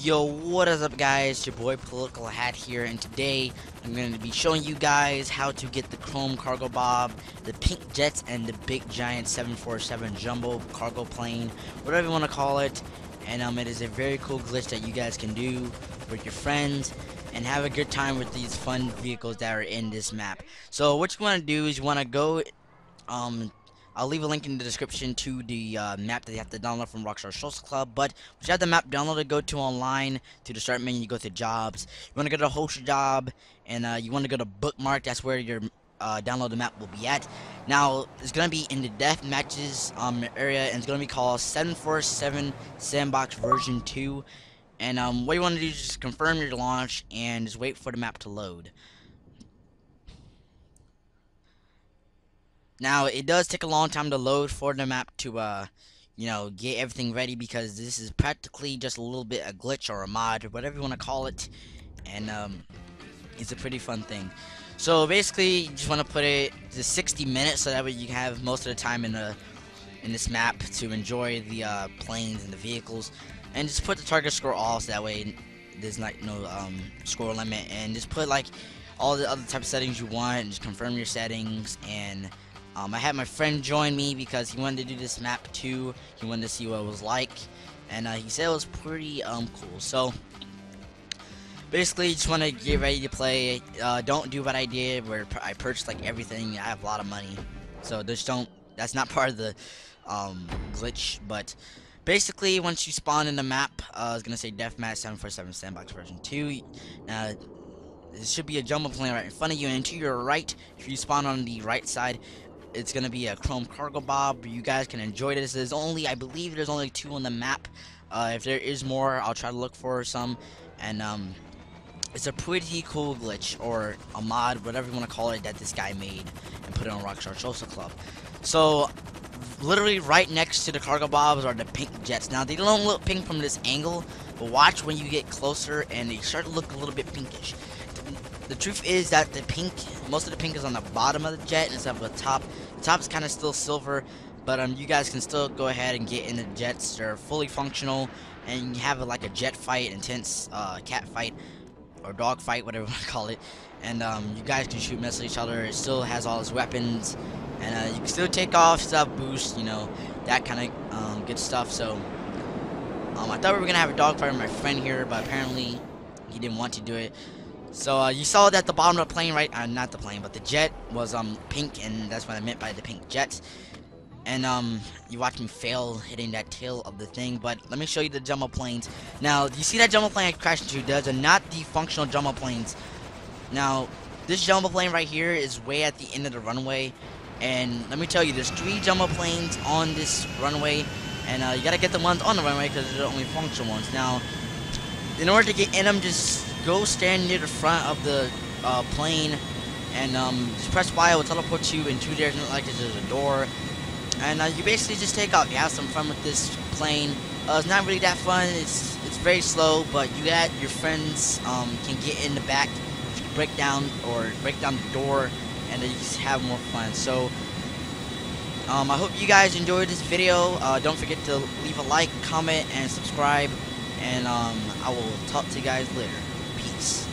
Yo, what is up guys? Your boy Political Hat here and today I'm going to be showing you guys how to get the Chrome Cargobob, the Pink Jets, and the Big Giant 747 Jumbo Cargo Plane, whatever you want to call it. And um, it is a very cool glitch that you guys can do with your friends and have a good time with these fun vehicles that are in this map. So what you want to do is you want to go um, I'll leave a link in the description to the uh, map that you have to download from Rockstar Social Club. But once you have the map downloaded, go to online to the start menu. You go to jobs. You want to go to host job, and uh, you want to go to bookmark. That's where your uh, download the map will be at. Now it's gonna be in the death matches um area, and it's gonna be called 747 Sandbox version 2. And um, what you want to do is just confirm your launch and just wait for the map to load. Now, it does take a long time to load for the map to, uh, you know, get everything ready because this is practically just a little bit a glitch or a mod or whatever you want to call it. And, um, it's a pretty fun thing. So, basically, you just want to put it to 60 minutes so that way you have most of the time in the in this map to enjoy the uh, planes and the vehicles. And just put the target score off so that way there's like no um, score limit. And just put, like, all the other type of settings you want and just confirm your settings and um, I had my friend join me because he wanted to do this map too. He wanted to see what it was like, and uh, he said it was pretty um cool. So basically, just want to get ready to play. Uh, don't do what I did, where I purchased like everything. I have a lot of money, so just don't. That's not part of the um, glitch, but. Basically, once you spawn in the map, uh, I was gonna say Deathmatch 747 Sandbox version 2. Uh, there should be a jumbo plane right in front of you, and to your right, if you spawn on the right side, it's gonna be a Chrome Cargobob. You guys can enjoy this. There's only, I believe, there's only two on the map. Uh, if there is more, I'll try to look for some. And um, it's a pretty cool glitch or a mod, whatever you want to call it, that this guy made and put it on Rockstar Social Club. So, literally right next to the cargobobs are the pink jets. Now they don't look pink from this angle, but watch when you get closer and they start to look a little bit pinkish. The truth is that the pink, most of the pink is on the bottom of the jet instead of the top. The top is kind of still silver, but um, you guys can still go ahead and get in the jets. They're fully functional, and you have a, like a jet fight, intense uh, cat fight, or dog fight, whatever you want to call it. And um, you guys can shoot missiles at each other. It still has all its weapons, and uh, you can still take off, stuff, boost, you know, that kind of um, good stuff. So um, I thought we were gonna have a dog fight with my friend here, but apparently he didn't want to do it. So uh, you saw that the bottom of the plane, right? Uh, not the plane, but the jet was um pink, and that's what I meant by the pink jets. And um, you watched me fail hitting that tail of the thing. But let me show you the jumbo planes. Now, you see that jumbo plane I crashed into? Those are not the functional jumbo planes. Now, this jumbo plane right here is way at the end of the runway. And let me tell you, there's three jumbo planes on this runway. And uh, you gotta get the ones on the runway because they're the only functional ones. Now, in order to get in them, just go stand near the front of the uh, plane and um, press Y, it will teleport you into there. It's like there's a door. And uh, you basically just take off. You have some fun with this plane. Uh, it's not really that fun. It's it's very slow, but you got your friends um, can get in the back, break down or break down the door, and then you just have more fun. So um, I hope you guys enjoyed this video. Uh, don't forget to leave a like, comment, and subscribe. And um, I will talk to you guys later. Peace.